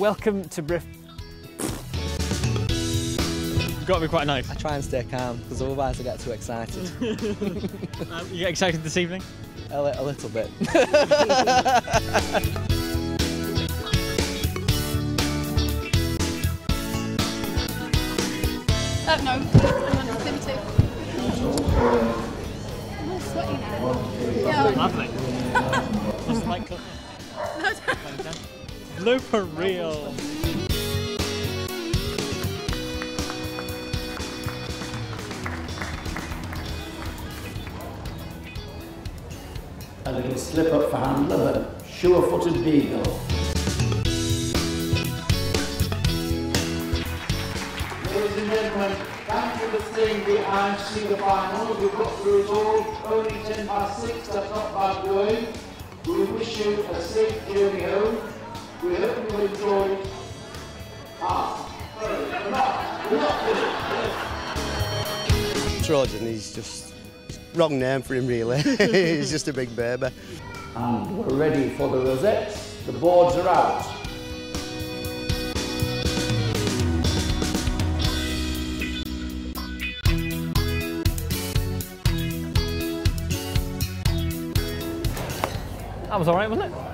Welcome to Brif. Got to be quite nice. I try and stay calm because otherwise I get too excited. Um, you get excited this evening? a, li- a little bit. Uh, no, I'm not limited. I'm all sweaty now. Yeah. Lovely. Just like blooper reel. A little slip up for handler, but sure-footed beagle. Ladies and gentlemen, thank you for staying behind to see the final. We've got through it all. Only 10 past 6, that's not bad going. We wish you a safe journey home. We hope you enjoyed. Sorry, not, not finished. Trojan, he's just wrong name for him really. he's just a big baby. And we're ready for the rosettes. The boards are out. That was all right, wasn't it?